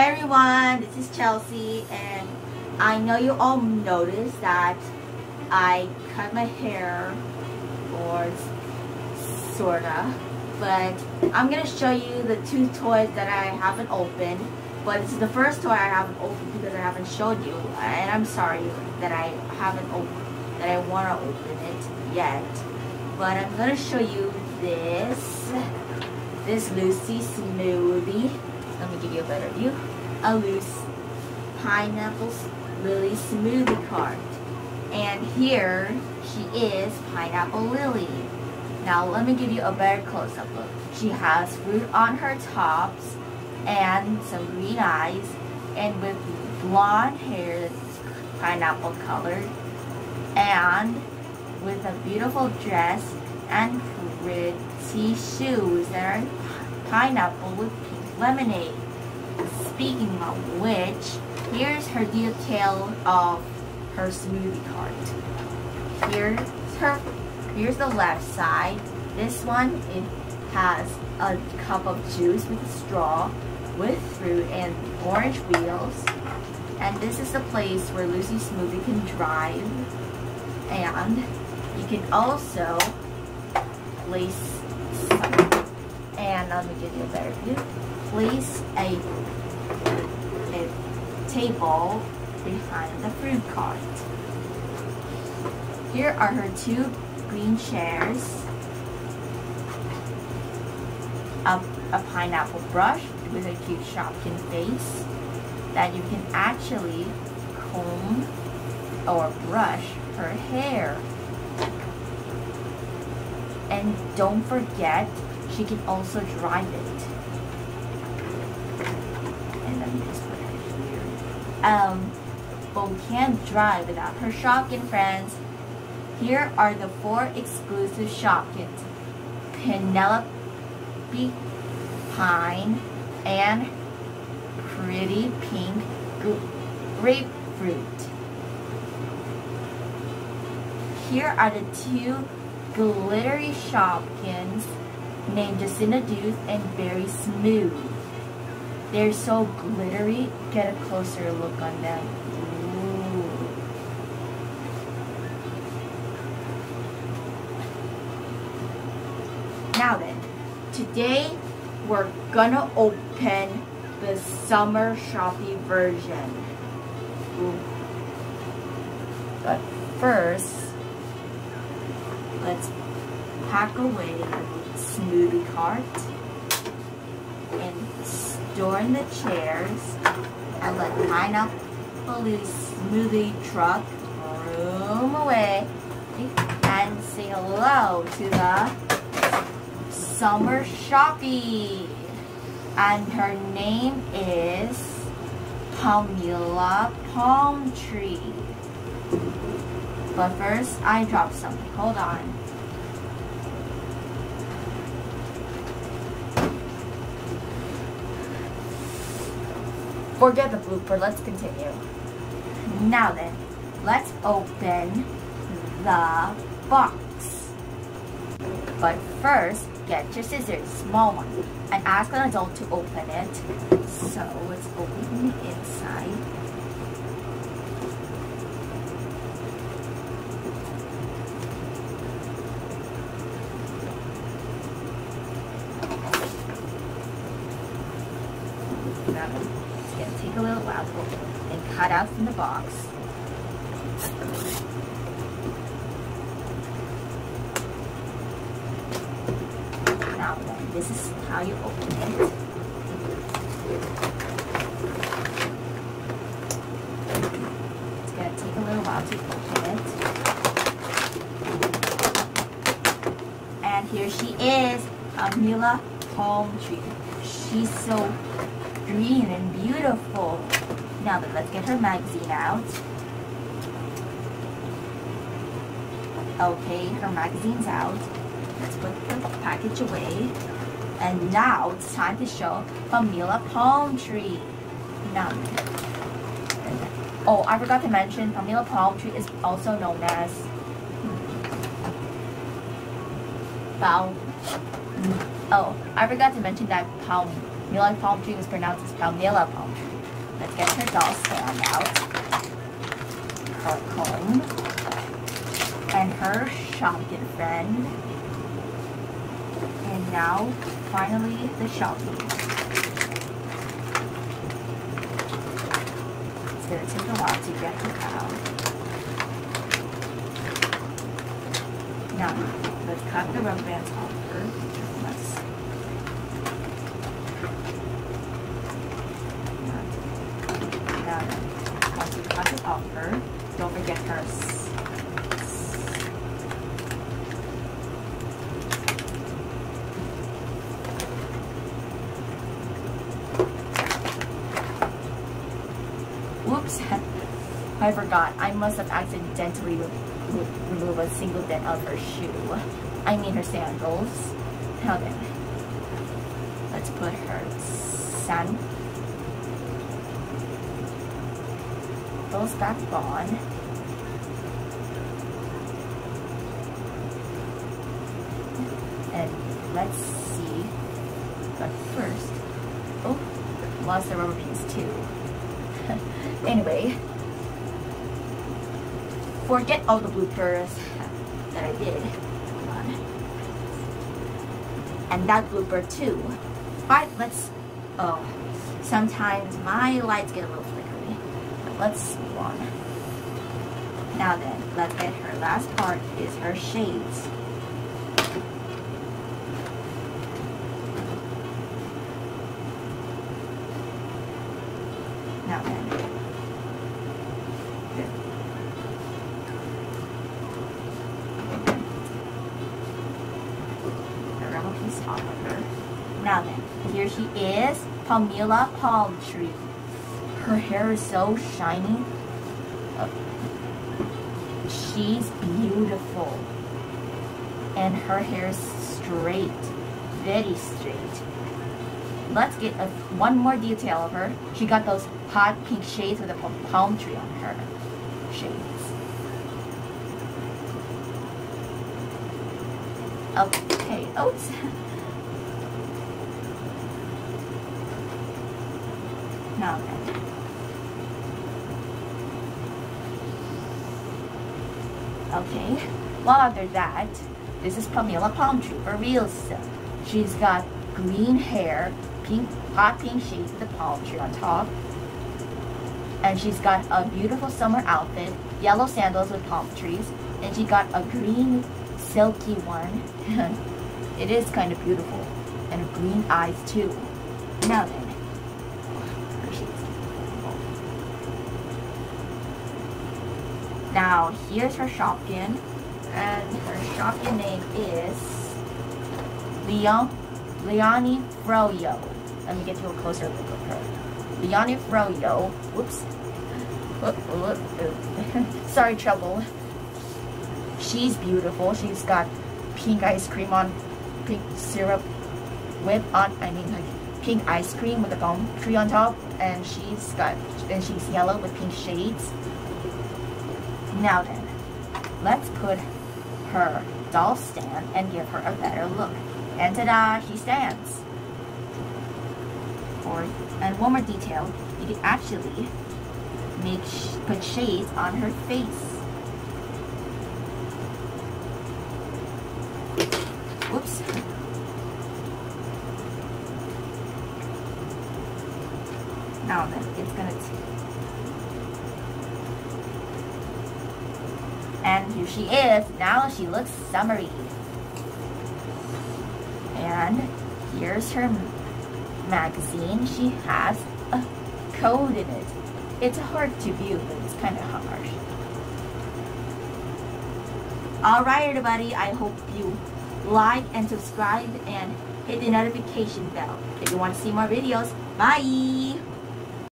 Hey everyone, this is Chelsea and I know you all noticed that I cut my hair or sorta but I'm gonna show you the two toys that I haven't opened but it's the first toy I haven't opened because I haven't showed you and I'm sorry that I haven't opened that I want to open it yet but I'm gonna show you this this Lucy smoothie. Let me give you a better view a loose pineapple lily smoothie cart. And here she is pineapple lily. Now let me give you a better close-up look. She has fruit on her tops and some green eyes and with blonde hair that's pineapple colored and with a beautiful dress and pretty shoes that are pineapple with pink lemonade. Speaking of which, here's her detail of her smoothie cart. Here's her, here's the left side. This one, it has a cup of juice with a straw with fruit and orange wheels. And this is the place where Lucy Smoothie can drive. And you can also place some, and let me give you a better view, place a, a table behind the fruit cart. Here are her two green chairs, a, a pineapple brush, with a cute Shopkin face that you can actually comb or brush her hair. And don't forget, she can also drive it. Um, but we can't drive without her Shopkin friends. Here are the four exclusive Shopkins. Penelope Pine, and pretty pink grapefruit. Here are the two glittery Shopkins named Jacinda Deuce and Very Smooth. They're so glittery. Get a closer look on them. Now then, today we're gonna open the summer Shoppie version. Ooh. But first, let's pack away smoothie cart and in the chairs and let pineapple smoothie truck room away and say hello to the Summer Shoppie. And her name is Pamela Palm Tree. But first, I dropped something. Hold on. Forget the blooper. Let's continue. Now then, let's open the box. But first, get your scissors, small one, and ask an adult to open it. So let's open the inside. It's gonna open and cut out from the box. Now this is how you open it. It's going to take a little while to open it. And here she is, Amila palm tree. She's so green and beautiful. Now then, let's get her magazine out. Okay, her magazine's out. Let's put the package away. And now it's time to show Pamela Palm Tree. Now, oh, I forgot to mention, Pamela Palm Tree is also known as Palm. Oh, I forgot to mention that Palm Pamela palm tree is pronounced as Pamela palm tree. Let's get her doll stand out. Her comb. And her shopping friend. And now, finally, the shopping. It's gonna take a while to get her out. Now, let's cut the rubber bands off her. Let's now then, once off her, don't forget her Whoops, I forgot. I must have accidentally re- re- removed a single dent of her shoe. I mean her sandals. Now then, let's put her those back on. And let's see. But first, oh, lost the rubber beans too. anyway, forget all the bloopers that I did. And that blooper too. But let's, oh, sometimes my lights get a little let's move on. Now then, let's get her last part is her shades. Now then. Now then, here she is, Pamela Palm Tree. Her hair is so shiny. Uh, She's beautiful. And her hair is straight, very straight. Let's get a, one more detail of her. She got those hot pink shades with a palm tree on her shades. Okay, oops. Okay. Well, after that, this is Pamela Palm Tree for real stuff. She's got green hair, pink, hot pink shades with the palm tree on top. And she's got a beautiful summer outfit, yellow sandals with palm trees, and she got a green silky one. it is kind of beautiful. And green eyes too. Now then. her shades. Now, here's her Shopkin, and her Shopkin name is Leon, Leonie Froyo. Let me get you a closer look of her. Leonie Froyo. Whoops. Whoop, whoop, whoop. Sorry, trouble. She's beautiful. She's got pink ice cream on, pink syrup whip on, I mean like pink ice cream with a palm tree on top, and she's got, and she's yellow with pink shades. Now then, let's put her doll stand and give her a better look. And ta-da, she stands. Or, and one more detail, you can actually make sh put shades on her face. Whoops. Now then, it's gonna And here she is. Now she looks summery. And here's her magazine. She has a code in it. It's hard to view, but it's kind of hard. Alright everybody, I hope you like and subscribe and hit the notification bell if you want to see more videos. Bye!